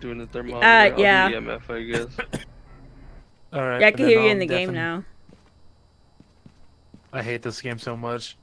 doing the thermometer. Uh, I'll do yeah. EMF, I guess. All right. Yeah, I can hear you I'll in the game now. I hate this game so much.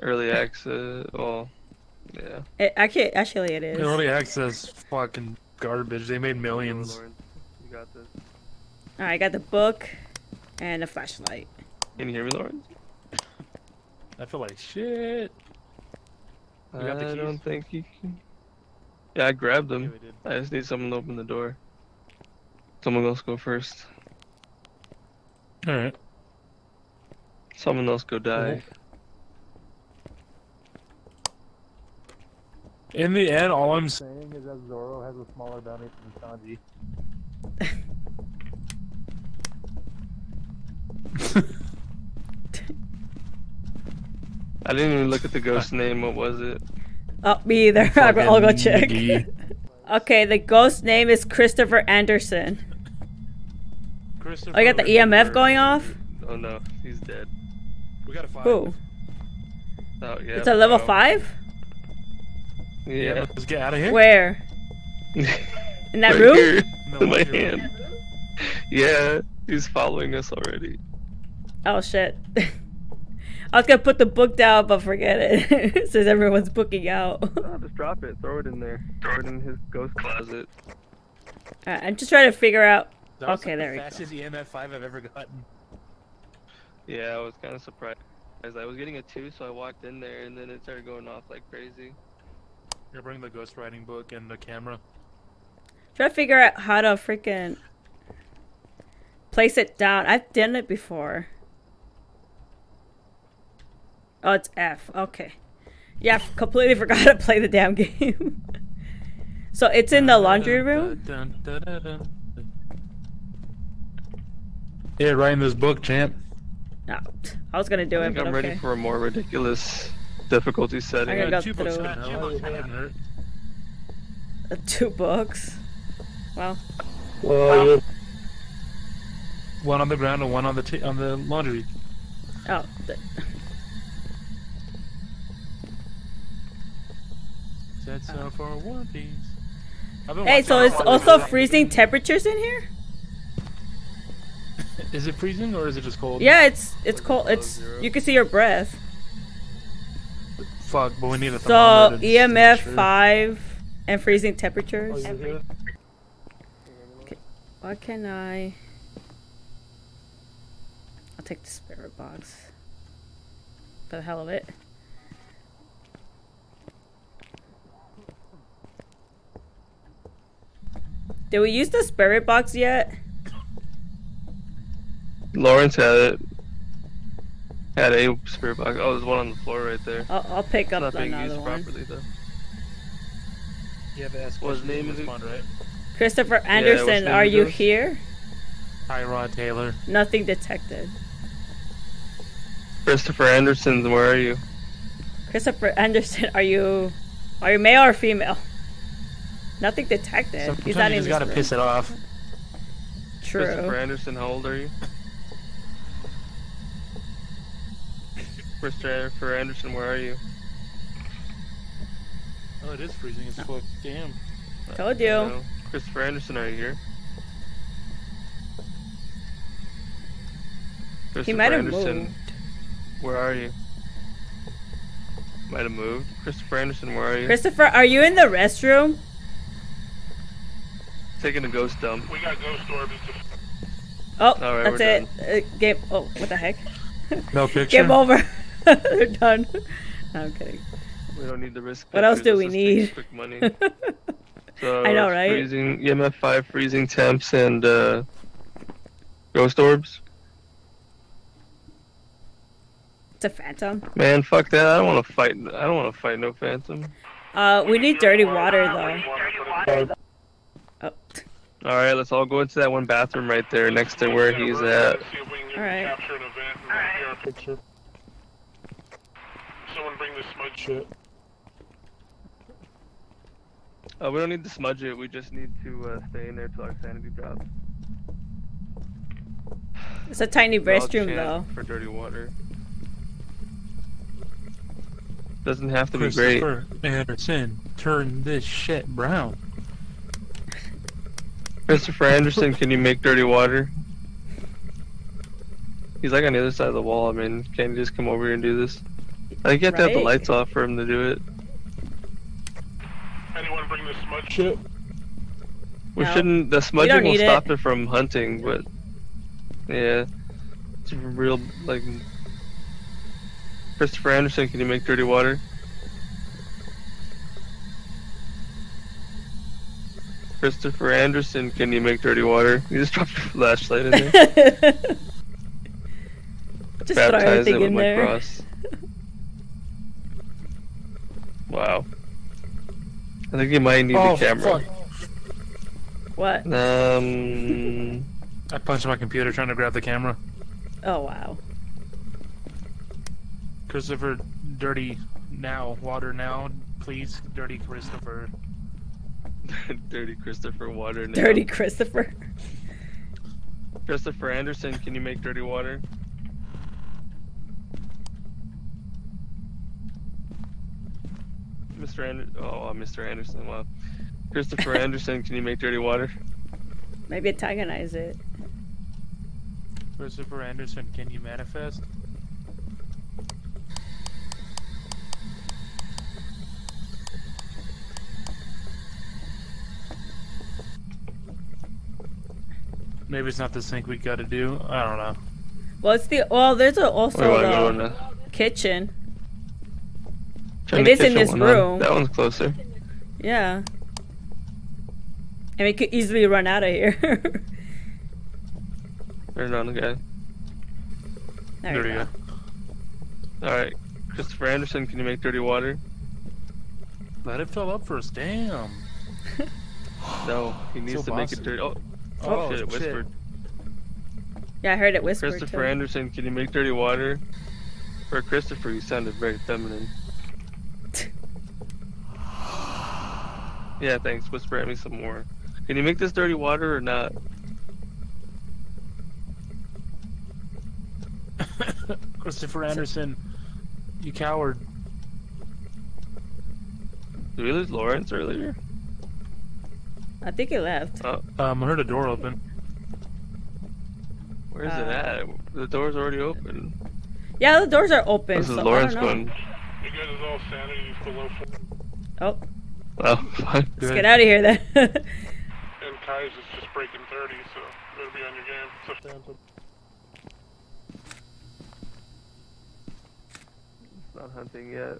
Early access. Well, yeah. It, actually, actually, it is. Early access, fucking garbage. They made millions. You got this. All right, I got the book and a flashlight. Can you hear me, Lawrence? I feel like shit. You got the I keys? don't think you can. Yeah, I grabbed Yeah, them. we. I just need someone to open the door. Someone else go first. All right. Someone else go die. In the end, all I'm saying is that Zoro has a smaller bounty than Sanji. I didn't even look at the ghost name. What was it? Oh, me either. I'll go- I'll go check. McGee. Okay, the ghost name is Christopher Anderson. Christopher Oh, you got the EMF going off? Oh no, he's dead. We got a five. Who? Oh yeah. It's a level bro. five? Yeah, Yeah. let's get out of here. Where? In that Right room? here, No, in my what's your- hand. Yeah, he's following us already. Oh shit. I was gonna put the book down, but forget it. Since everyone's booking out. Oh, just drop it. Throw it in there. Throw it in his ghost closet. Alright, I'm just trying to figure out. That was Okay, like there the we go. fastest EMF five I've ever gotten. Yeah, I was kind of surprised. Because I was getting a two, so I walked in there, and then it started going off like crazy. Here, bring the ghost writing book and the camera. Try to figure out how to freaking place it down. I've done it before. Oh, it's F. Okay. Yeah, I completely forgot to play the damn game. so it's in the laundry room? Yeah, writing this book, champ. No, I was gonna do I it, but I'm okay. ready for a more ridiculous difficulty setting. I gotta go two books through. couldn't help. It wouldn't hurt. Uh, Two books. Well, One on the ground and one on the t- on the laundry. oh, th- Said so uh. for one piece. Hey, so it's also videos. freezing temperatures in here? Is it freezing or is it just cold? Yeah, it's it's Was cold. It's zero? you can see your breath. Fuck, but we need a So thermometer. just EMF sure. five and freezing oh, temperatures. Oh, you hear? What can I? I'll take the spirit box. For the hell of it. Did we use the spirit box yet? Lawrence had it. Had a spirit box. Oh, there's one on the floor right there. I'll, I'll pick It's up not being another used one. properly though. You have to ask What his name is? respond, right? Christopher Anderson, name are you this? here? Rod Taylor. Nothing detected. Christopher Anderson, where are you? Christopher Anderson, are you are you male or female? Nothing detected. Sometimes He's not you just gotta room. piss it off. True. Christopher True. Anderson, how old are you? Christopher Anderson, where are you? Oh, it is freezing as fuck. Damn. Told you. Christopher Anderson, are you here? He might have Anderson, moved. Where are you? Might have moved. Christopher Anderson, where are you? Christopher, are you in the restroom? Taking a ghost dump. We got ghost orbs. Oh, Alright, that's it. Uh, game. Oh, what the heck? No picture. Game over. They're done. No, I'm kidding. We don't need the risk. What else do we this just need? Quick money. So I know, right? Freezing EMF five, freezing temps, and uh, ghost orbs. It's a phantom. Man, fuck that. I don't want to fight. I don't want to fight no phantom. Uh, we need dirty water though. All right, let's all go into that one bathroom right there next to where he's at. See if we can Alright. capture an event and get our picture. Someone bring the smudge shit. Uh, we don't need to smudge it. We just need to uh, stay in there till our sanity drops. it's a tiny We're restroom though. For dirty water. Doesn't have to be great. Christopher Anderson, turn this shit brown. Christopher Anderson, can you make dirty water? He's like on the other side of the wall. I mean, can't you just come over here and do this? I think you have to have the lights off for him to do it. Anyone bring this smudge shit? We No. shouldn't. The don't smudging will stop it. it. from hunting, but yeah, it's real like. Christopher Anderson, can you make dirty water? Christopher Anderson, can you make dirty water? You just dropped your flashlight in there. Just throw Baptize it with in my there. cross. Wow. I think you might need Oh, the camera. What? Um. I punched my computer trying to grab the camera. Oh wow. Christopher, dirty now, water now, please, dirty Christopher. Dirty Christopher water. Now. Dirty Christopher. Christopher Anderson, can you make dirty water? Mr. Ander- oh, uh, Mr. Anderson. Wow. Christopher Anderson, can you make dirty water? Maybe antagonize it. Christopher Anderson, can you manifest? Maybe it's not the sink we gotta do. I don't know. Well, it's the well. There's a, Where do also the in the- kitchen. turn It the is in this one on. room. That one's closer. Yeah. And we could easily run out of here. Turn it on again. there, There we we go. go. All right. Christopher Anderson, can you make dirty water? Let it fill up first. Damn. No, he needs So to make it dirty. Oh, oh, Oh, shit! It shit. whispered. Yeah, I heard it whisper Christopher too. Anderson, can you make dirty water? For Christopher, you sounded very feminine. Yeah, thanks. Whisper at me some more. Can you make this dirty water or not? Christopher Anderson, you coward. Did we lose Lawrence earlier? I think he left. Oh, Um, I heard a door open. where's Uh, it at? The door's already open. Yeah, the doors are open. This is so Lawrence I don't know. going. You guys is all sanity below four. Oh, Oh, fine. let's get out of here then. And Kai's is just breaking 30, so you better be on your game. So Not hunting yet.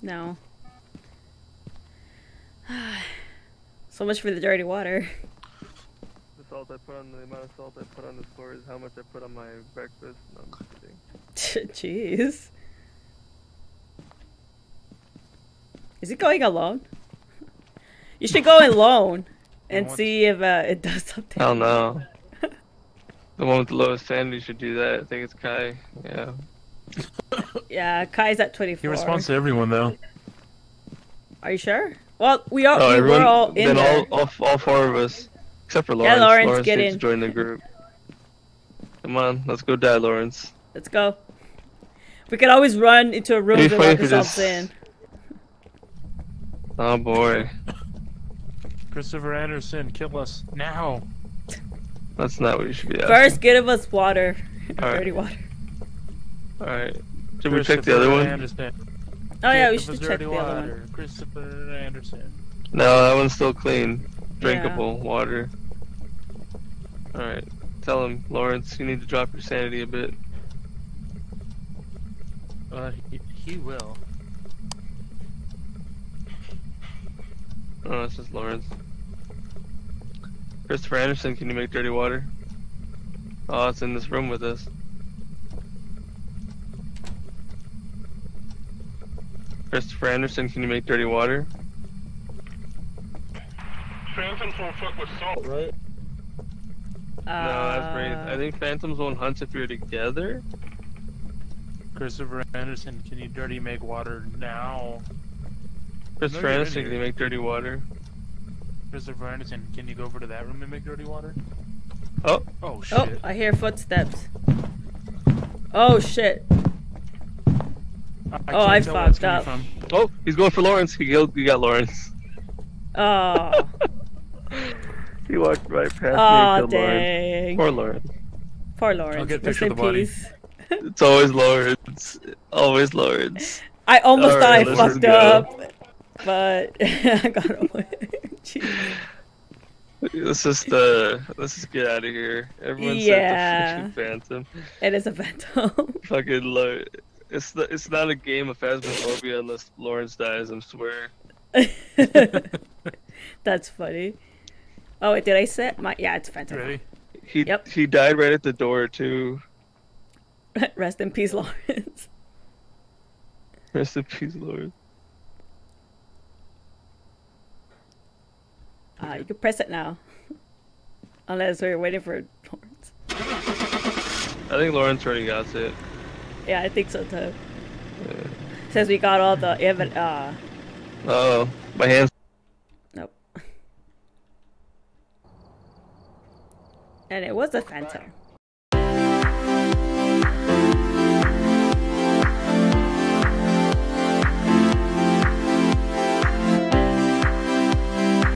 no. So much for the dirty water. The salt I put on the amount of salt I put on the score is how much I put on my breakfast. No, I'm just kidding. Jeez. Is he going alone? You should go alone and see if uh, it does something. Hell no. the one with the lowest sanity should do that. I think it's Kai. Yeah. Yeah, Kai's at 24. He responds to everyone though. Are you sure? Well, we are. Oh, we everyone. were all in then there. all, all, all four of us, except for Lawrence. Yeah, Lawrence, get needs in. to join the group. Come on, let's go die, Lawrence. Let's go. We can always run into a room and be lock ourselves just- in. Oh boy, Christopher Anderson, kill us now. that's not what you should be asking. First, give us water. All right. Dirty water. All right. Should we check the other Christopher one? Anderson. Oh yeah, we should check dirty the other one. Christopher Anderson. No, that one's still clean. Drinkable water. All right. Tell him, Lawrence, you need to drop your sanity a bit. Uh, he, he will. Oh, that's just Lawrence. Christopher Anderson, can you make dirty water? Oh, it's in this room with us. Christopher Anderson, can you make dirty water? Phantoms won't fuck with salt, right? Uh, no, that's Wraith. I think Phantoms won't hunt if you're together. Christopher Anderson, can you dirty make water now? Christopher you're Anderson, can you make dirty water? Christopher Anderson, can you go over to that room and make dirty water? Oh, Oh shit. Oh, I hear footsteps. Oh shit. I, Oh, I tell where it's fucked coming up. oh, he's going for Lawrence. He killed. You got Lawrence. Oh. He walked right past me Oh and killed Lauren. dang. Poor Lauren. Poor Lawrence. I'll get a Rest picture of in the body. peace. It's always Lawrence. Always Lawrence. I almost Alright, thought I let's fucked go. up, but I got away. Let's just uh, let's just get out of here. Everyone Yeah. said the fucking Phantom. It is a phantom. Fucking Lo- It's the, it's not a game of Phasmophobia unless Lawrence dies. I swear. That's funny. Oh wait, did I set my? Yeah, it's phantom. Ready? He Yep. he died right at the door too. Rest in peace, Lawrence. Rest in peace, Lawrence. Uh, you can press it now. Unless we're waiting for Lawrence. I think Lawrence already got it. Yeah, I think so too. Since we got all the evidence. Uh, Oh, my hands. nope. And it was a phantom.